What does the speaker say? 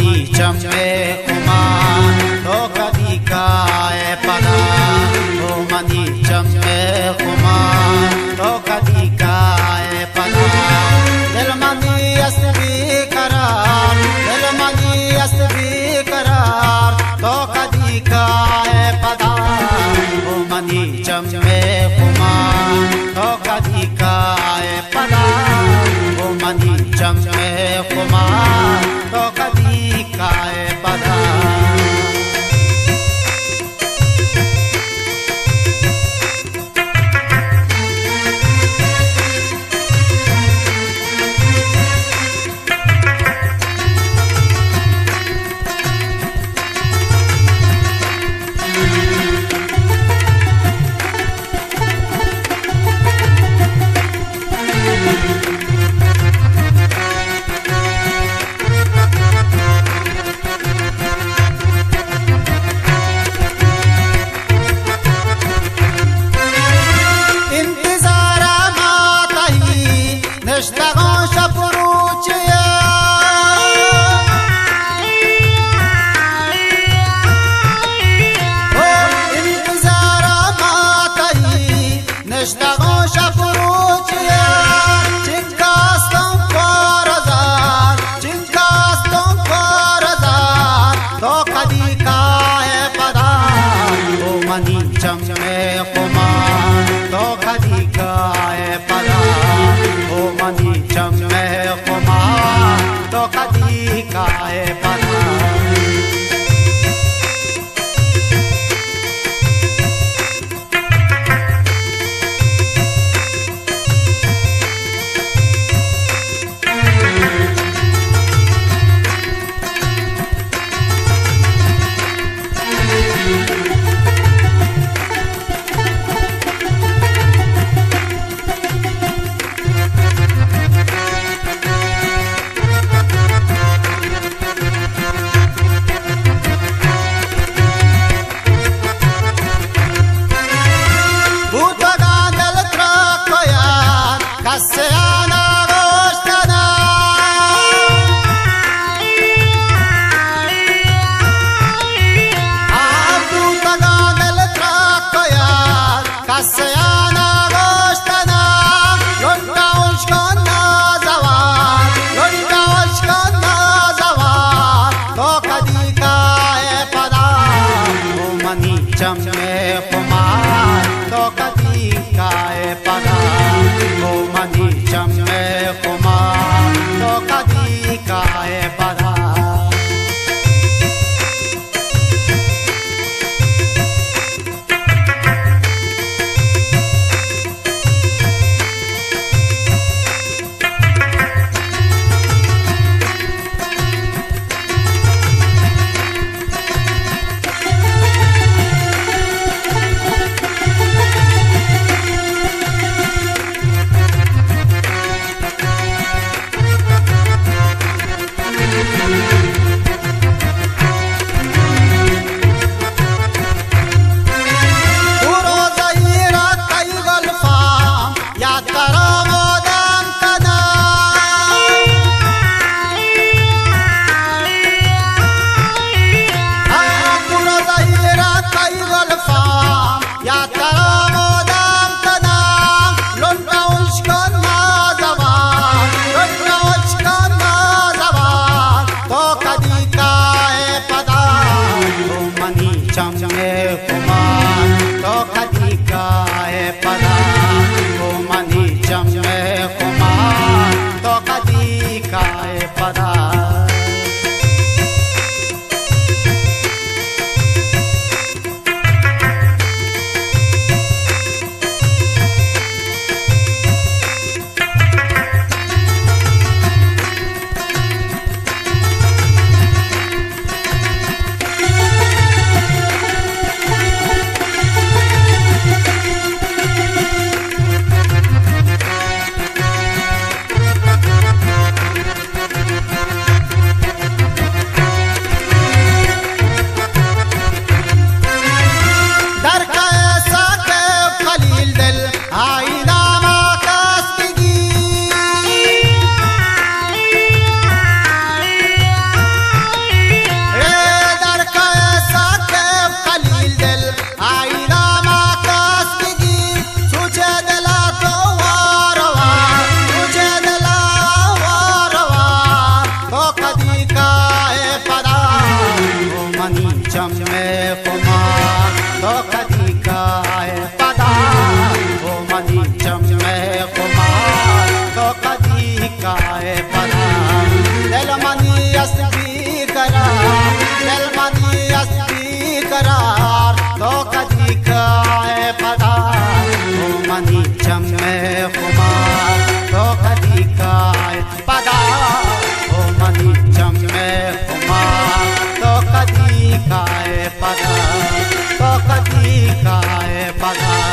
नीचम में में कुमार तो कदी का है पदा को मनी चम। चम्मे कुमार तो कदी काय पदा? ओ मनी चम्मे कुमार तो कदी पदा? दिल मनी असबी करा दिल मनी असबी करार तो कदी काय पदा? ओ मनी चम्मे कुमार तो खाए पगा तो कभी खाए पगा